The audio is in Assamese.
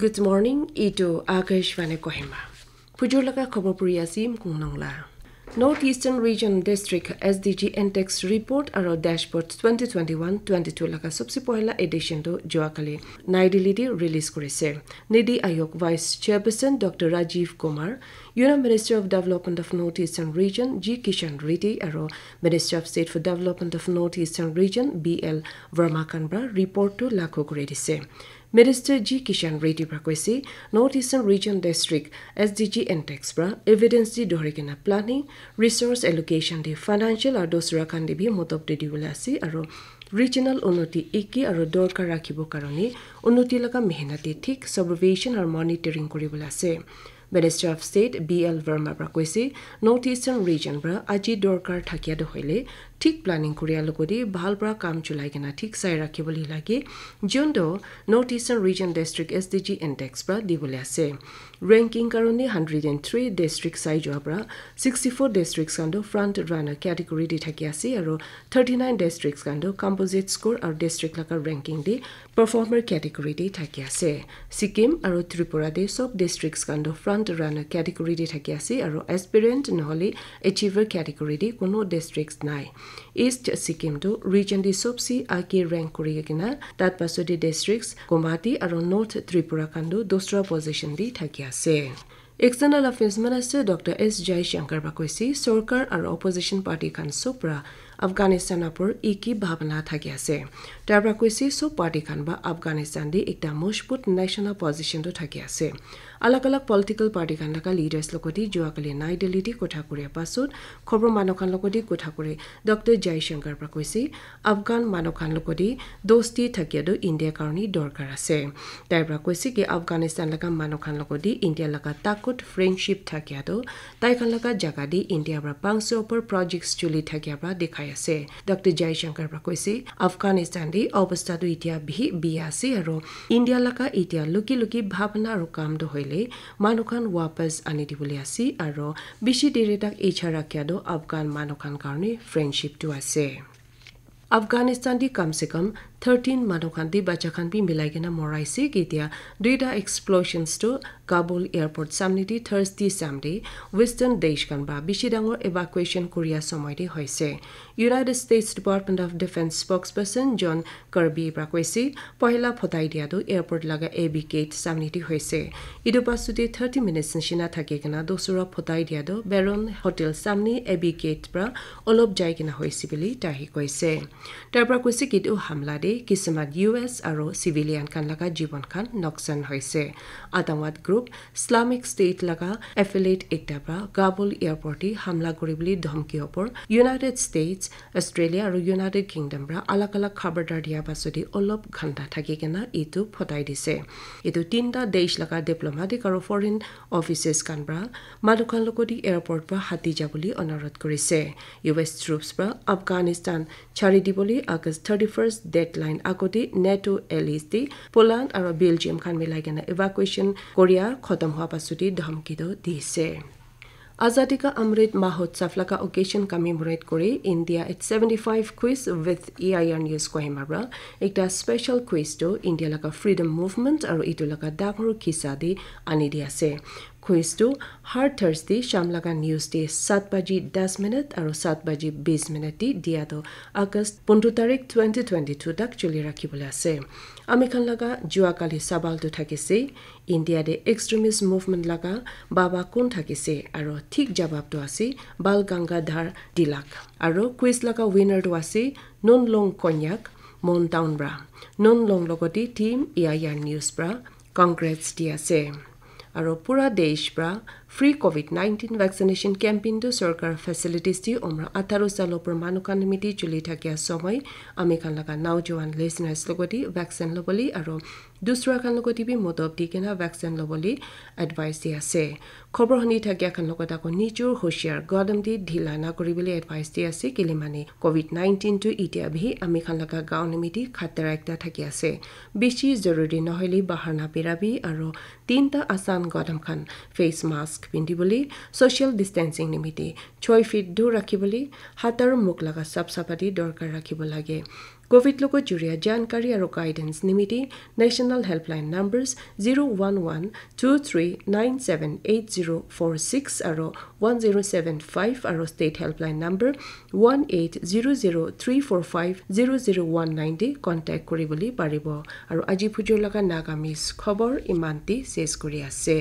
গুড মৰ্ণিং ইটো আকাশবাণী কহিমা পূজৰ লগা খবৰ পৰি আছিম কোন north eastern region district S D G index report আৰু dashboard twenty twenty one twenty two লগা চবচে পহিলা এডিশ্যনটো যোৱাকালি নাই দিল্লীদি ৰিলিজ কৰিছে NITI Aayog vice chairperson doctor Rajiv Kumar union minister of development of north eastern region G Kishan Reddy আৰু minister of state for development of north eastern region B L বৰ্মাকান্দা ৰিপৰ্টটো লাঘু কৰি দিছে পৰা কৈছে north eastern region district S D G index পৰা এভিডেঞ্চ দি ধৰি কিনে প্লানিং ৰিচৰ্চ এলোকেশ্যন দি ফাইনেন্সিয়েল আৰু দোচৰা খান দিবি মতব দি দিবলৈ আছে আৰু ৰিজনেল উন্নতি একে আৰু দৰকাৰ ৰাখিবৰ কাৰণে উন্নতি লগা মেহনতি ঠিক ছাবভেশ্যন আৰু মনিটৰিং কৰিবলৈ আছে minister of state B L ভাৰ্মাৰ পৰা কৈছে নৰ্থ ইষ্টাৰ্ণ ৰিজন পৰা আজি দৰকাৰ থাকিয়া দহলে ঠিক প্লানিং কৰিয়াৰ লগতে ভাল পৰা কাম চলাই কিনে ঠিক চাই ৰাখিবলৈ লাগে যোনটো north eastern region district S D G index পৰা দিবলৈ আছে। ৰেংকিং কাৰণে হাণ্ড্ৰেড এণ্ড থ্ৰী ডিষ্ট্ৰিক্ট চাই যোৱাৰ পৰা ছিক্সটি ফ'ৰ ডিষ্ট্ৰিক্ট কাণ্ডো ফ্ৰণ্ট ৰানাৰ কেটেগৰী দি থাকি আছে আৰু থাৰ্টি নাইন ডিষ্ট্ৰিক্ট কাণ্ডো কম্পজিট স্ক'ৰ আৰু ডিষ্ট্ৰিক্ট লগাৰ ৰেংকিং দি পাৰফৰ্মাৰ কেটেগৰী দি থাকি আছে। ছিকিম আৰু ত্ৰিপুৰা দি চব ডিষ্ট্ৰিক্ট কাণ্ডো ফ্ৰণ্ট ৰানাৰ কেটেগৰী দি থাকি আছে আৰু এছপিৰেণ্ট নহ'লে এচিভাৰ কেটেগৰী দি কোনো ডিষ্ট্ৰিক্ট নাই। ইষ্ট ছিকিমটো ৰিজন দি চবচি আগে ৰেংক কৰি কিনে তাত পাছতে ডিষ্ট্ৰিক্ট গুৱাহাটী আৰু নৰ্থ ত্ৰিপুৰা কাণ্ডো দোচৰা পজিশ্যন দি থাকি আছে external affairs minister doctor S Jaishankar বা কৈছে চৰকাৰ আৰু অপজিশ্যন পাৰ্টি খান চোপ্ৰা আফগানিস্তানৰ পৰা একে ভাৱনা থাকি আছে তাৰ পৰা কৈছে চব পাৰ্টি খান বা আফগানিস্তান দি একটা মজবুত নেশ্যনেল পজিশ্যনটো থাকি আছে আলাগ আলাগ পলিটিকেল পাৰ্টি খান থকা লিডাৰ্ছ লগতে যোৱাকালি নাই দিল্লীতে কথা কৰাৰ পাছত খবৰ মানুহখান লগতে কথা কৰে ডক্টৰ জয়শংকৰ পৰা কৈছে আফগান মানুহখান লগতে দোস্তি থাকিয়াটো ইণ্ডিয়াৰ কাৰণে দৰকাৰ আছে তাৰ পৰা কৈছে কি আফগানিস্তান লগা মানুহখান লগতে ইণ্ডিয়াৰ লগা তাকত ফ্ৰেণ্ডশ্বিপ থাকিয়াটো তাইখান লগা জাগা দি ইণ্ডিয়াৰ পৰা পাঁচশ ওপৰ প্ৰজেক্ট চলি থাকিয়াৰ পৰা দেখাই আছে ডক্টৰ জয়শংকৰ পৰা কৈছে আফগানিস্তান দি অৱস্থাটো এতিয়া বিয়া আছে আৰু ইণ্ডিয়া লগা এতিয়া লুকি লুকি ভাৱনা আৰু কামটো হলে মানুহখান ৱাপাছ আনি দিবলৈ আছে আৰু বেছি দেৰি তাক ইচ্ছা ৰাখিয়াটো আফগান মানুহখান কাৰণে ফ্ৰেণ্ডশ্বিপটো আছে। আফগানিস্তান দি কমচে কম থাৰ্টিন মানুহখান দি বাচ্চাখান বি মিলাই কিনে মৰাইছে কেতিয়া দুইটা এক্সপ্ল'শ্যনছটো কাবুল এয়াৰপৰ্ট চামনিদি থাৰ্ছডে চামডে ৱেষ্টাৰ্ণ দেশখন বা বেছি ডাঙৰ এভাকুৱেশ্যন কৰিয়া সময়তে হৈছে United States Department of Defense spokesperson John কাৰ্বিৰ পৰা কৈছে পহিলা ফটাই দিয়াটো এয়াৰপৰ্ট লগা এ বি গেট চামনিদি হৈছে ইটোৰ পাছতে থাৰ্টি মিনিটছ নিচিনা থাকি কিনে দোচৰা ফটাই দিয়াটো বেৰন হোটেল চামনি এ বি গেট পৰা অলপ যাই কিনে হৈছে বুলি তাহি কৈছে তাৰ পৰা কৈছে কিন্তু হামলা দি কিছুমান ইউ এছ আৰু চিভিলিয়ান খান লগা জীৱন খান নকচান হৈছে আতংবাদ গ্ৰুপ ইছলামিক ষ্টেট লগা এফিলেট একটাৰ পৰা কাবুল এয়াৰপৰ্টে হামলা কৰিবলৈ ধমকি ওপৰ ইউনাইটেড ষ্টেটছ অষ্ট্ৰেলিয়া আৰু ইউনাইটেড কিংডম পৰা আলাগ আলাগ খবৰদাৰ দিয়াৰ পাছতে অলপ ঘণ্টা থাকি কিনে এইটো ফটাই দিছে। এইটো তিনিটা দেশ লগা ডিপ্ল'মেটিক আৰু ফৰেইন অফিচেছ খান পৰা মানুহখান লগতে এয়াৰপৰ্ট পৰা হাতী যাবলৈ অনুৰোধ কৰিছে। ইউ এছ ট্ৰুপছ পৰা আফগানিস্তান চাৰি দিবলৈ August thirty first deadline আগতে নেটো এলিজ দি পোলেণ্ড আৰু বেলজিয়াম খান মিলাই কিনে ইভাকুৱেশ্যন কৰিয়া খতম হোৱাৰ পাছতে ধমকিটো দিছে। আজাদী কা অমৃত মহোৎসৱ লগা অকেশ্যন কমিমৰেট কৰি India at seventy five quiz with E I R news কহিমাৰ পৰা একটা স্পেচিয়েল কুইজটো ইণ্ডিয়া লগা ফ্ৰীডম মুভমেণ্ট আৰু ইটো লগা ডাঙৰ খিচা দি আনি দি আছে। কুইজটো হাৰ থাৰ্ছডে শাম লগা নিউজ ডে সাত বাজি দহ মিনিট আৰু সাত বাজি বিছ মিনিট দি দিয়াটো আগষ্ট পোন্ধৰ তাৰিখ টুৱেণ্টি টুৱেণ্টি টু তাক চলি ৰাখিবলৈ আছে আমিখান লগা যোৱাকালি চাবালটো থাকিছে ইণ্ডিয়াতে এক্সট্ৰিমিষ্ট মুভমেণ্ট লগা বাবা কোন থাকিছে আৰু ঠিক জবাবটো আছে বাল গংগাধাৰ দিলাক আৰু কুইজ লগা উইনাৰটো আছে নুন লং কন্যাক মন টাউন ব্ৰা নুন লং লগতে team E I R news bra কংগ্ৰেছ দি আছে আৰু পুৰা দেশ পৰা ফ্ৰী কোভিড নাইণ্টিন ভেকচিনেশ্যন কেম্পেইনটো চৰকাৰ ফেচিলিটিছ দি অমৰা আঠাৰো চালৰ পৰা মানুহখান নিমিত্তি চলি থাকিয়া সময় আমি খান লগা নওজোৱান লিজনাৰ্ছ লগতে ভেকচিন ল'বলৈ আৰু দুচৰা খান লগতে বি মদব দি কিনে ভেকচিন ল'বলৈ এডভাইচ দি আছে। খবৰ শুনি থাকিয়া খান লগত আকৌ নিজৰ হুঁচিয়াৰ গৰম দি ঢিলা নকৰিবলৈ এডভাইচ দি আছে কেলে মানে ক'ভিড নাইণ্টিনটো এতিয়া ভি আমি খান লগা গাঁও নিমিত্তি খাতেৰা একটা থাকি আছে। বেছি জৰুৰী নহ'লে বাহাৰ নাপেৰাবি আৰু তিনিটা আচান গৰম খান ফেচ মাস্ক পিন্ধিবলৈ ছ'চিয়েল ডিষ্টেঞ্চিং নিমিত্তে ছয় ফিট দূৰ ৰাখিবলৈ হাত আৰু মুখ লগা চাফ চাফাতি দৰকাৰ ৰাখিব লাগে। কোভিড লগত জড়িত জানকাৰী আৰু গাইডেন্স নিমিত্তে national helpline numbers zero' one one two three nine seven eight zero' four six আৰু ওৱান জিৰ' ছেভেন ফাইভ আৰু state helpline number one eight zero' zero' three four five zero' zero' one nine দি কণ্টেক্ট কৰিবলৈ পাৰিব আৰু আজি ফুটিব লগা নাগামিজ খবৰ ইমানটি চেছ কৰি আছে